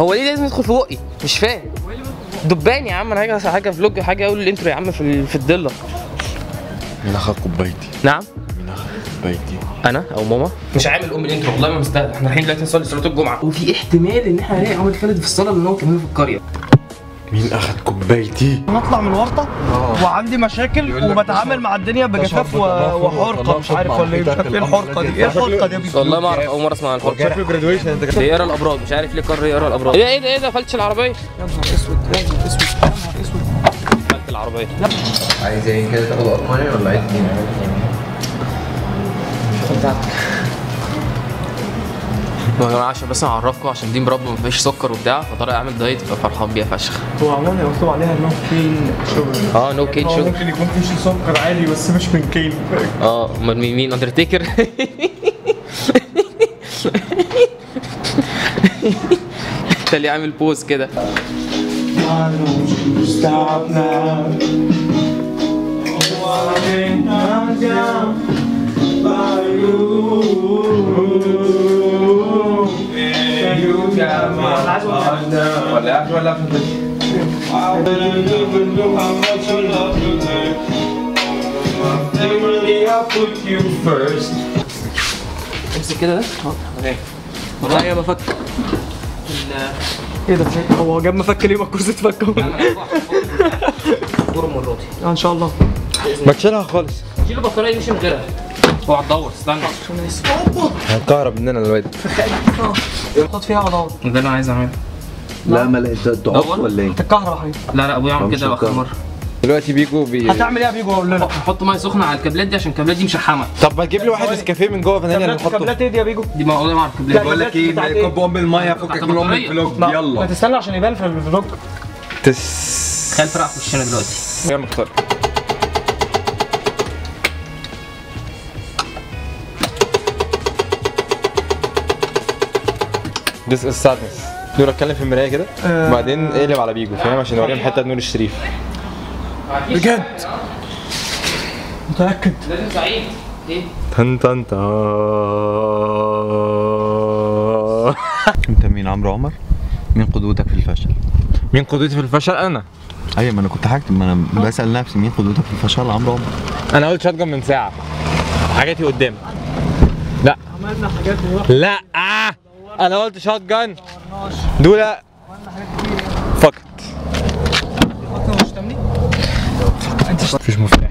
هو ليه لازم يدخل في بقي؟ مش فاهم. دبان يا عم أنا حاجة حاجة فلوج حاجة أقول الإنترو يا عم في في الضله مين اخد كوبايتي؟ نعم. مين اخد كوبايتي؟ أنا أو ماما؟ مش عامل أم الإنترو والله ما مستاهل. إحنا رايحين دلوقتي نصلي صلاة الجمعة. وفي احتمال إن إحنا نلاقي عمر خالد في الصلاه لأن هو كمان في القرية. مين أخد كوبايتي؟ هطلع من ورطه وعندي مشاكل وبتعامل مع الدنيا بجفاف و- وحرقة مش عارف ولا إيه مش عارف إيه الحرقه دي. إيه الحرقة دي يا بيبي؟ والله ما أعرف أول مرة أسمع عن الحوار شكله جرادويشن أنت يقرا الأبراج مش عارف ليه قرر يقرا الأبراج. إيه ده إيه ده؟ فلتش العربية. يا نهار اسود يا نهار اسود يا نهار اسود فلت العربية. عايز إيه كده تاخد اطماني ولا عايز إيه؟ يا جماعة عشان بس أعرفكم عشان دي مربى ما فيهاش سكر وبتاع فطارق عامل دايت ففرحان بيها فشخ. هو عموما مكتوب عليها no cane sugar آه no cane sugar ممكن يكون فيه سكر عالي بس مش من cane آه أمال مين مين اندرتيكر انت اللي عامل بوز كده. Stop now. Walking down by put you first. امسك كده ده. آه معايا مفك إيه ده؟ هو جاب مفك ليه؟ ما الكرسي اتفك فور مراتي آه، إن شاء الله. ما تشيلها خالص. شيل البطاريه دي مش من غيرها. اوعى تدور استنى. هتكهرب مننا الواد. حط فيها ادور ده اللي أنا عايز أعمله. لا ما انت ضعف ولا إيه؟ الكهرباء حبيبي. لا لا أبويا عمل كده اخر. مرة. دلوقتي بيجو بي هتعمل إيه يا بيجو؟ أقول لنا. نحط ميه سخنة على الكابلات دي عشان الكابلات دي مشحمه طب ما تجيب لي واحد نسكافيه من جوه فانيليا نحطه. كابلات إيه دي يا بيجو؟ دي ما والله ما أعرف كابلات. بقول لك إيه، إيه؟ كوب ام الميه فكك من أم الفلوج ما- ما تستنى عشان يبان في الفلوج تس خال فرق في وشنا دلوقتي. يا مختار This is sadness. دول اتكلم في المراية كده وبعدين اقلب على بيجو فاهم؟ عشان اوريهم حتة نور الشريف. بجد؟ متأكد. لازم سعيد إيه؟ تن تن انت مين عمرو عمر؟ مين قدوتك في الفشل؟ مين قدوتي في الفشل؟ أنا. أيوه ما أنا كنت هكتب ما أنا بسأل نفسي مين قدوتك في الفشل عمرو عمر؟ أنا قلت شاتجن من ساعة. حاجاتي قدام. لا. عملنا حاجات لا. آه. أنا قلت شاتجن. دول مفيش مفتاح.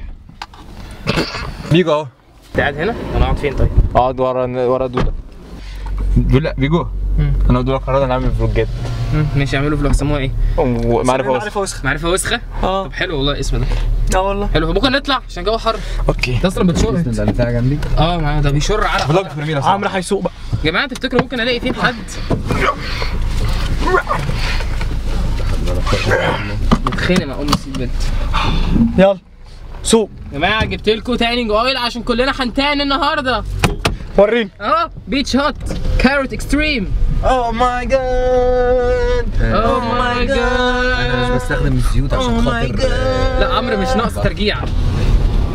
بيجو أهو. انت قاعد هنا؟ أنا قاعد فين طيب؟ أقعد ورا ورا دوده دول لأ بيجو. أنا دول قررنا نعمل فلوجات ماشي اعملوا فلوج. سموها إيه؟ معرفة وسخ عارف وسخ معرفة وسخة؟ آه. طب حلو والله الاسم ده. آه والله. حلو. ممكن نطلع عشان الجو حر. أوكي. ده أصلا بتشر. ده اللي بتاع جنبي. آه ما ده بيشر عرق. فلوج في المينا عمرو هيسوق بقى. يا جماعة تفتكروا ممكن ألاقي فين حد؟ متخانق مع أم السيد بنت. يلا. سوق. يا جماعة جبت لكم tanning oil عشان كلنا هن tan النهارده. وريني. آه beach hot carrot extreme oh my God oh my أنا مش جاد بستخدم الزيوت عشان خاطر لا عمرو مش ناقص ترجيع.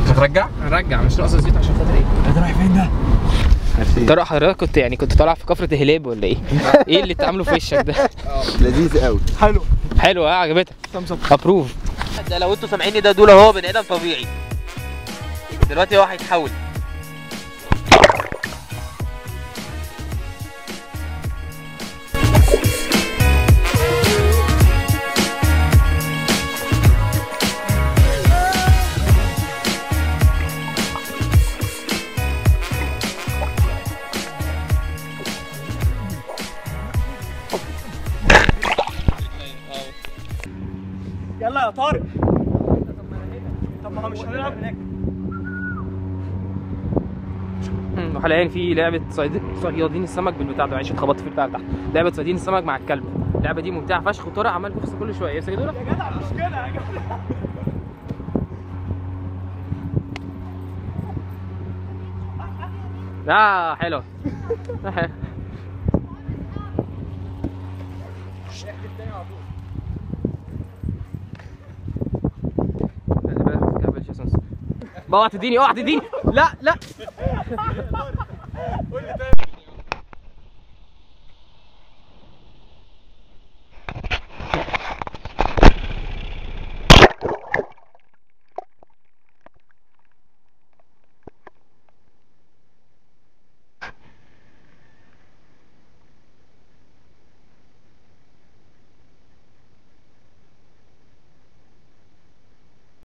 هترجع؟ هنرجع مش ناقص زيت عشان خاطر إيه؟ أنت رايح فين ده؟ ترى حضرتك كنت يعني كنت طالع في كفرة هلاب ولا إيه؟ إيه اللي بتعمله في وشك ده؟ لذيذ قوي حلو. حلو آه عجبتك. ابروف ده لو أنتوا سامعيني ده دول اهو بني آدم طبيعي. دلوقتي هو هيتحول. يلا يا طارق. طب ما هو مش هنلعب هناك. وحاليا في لعبة صيد صيادين السمك بالبتاع ده. معلش اتخبطت في البتاع تحت لعبة صيادين السمك مع الكلب. اللعبة دي ممتعة فشخ وطارق عمال يفصل كل شوية. يمسك دول يا جدع مش كده يا جدع. آه حلو اوعى تديني اوعى تديني لا لا.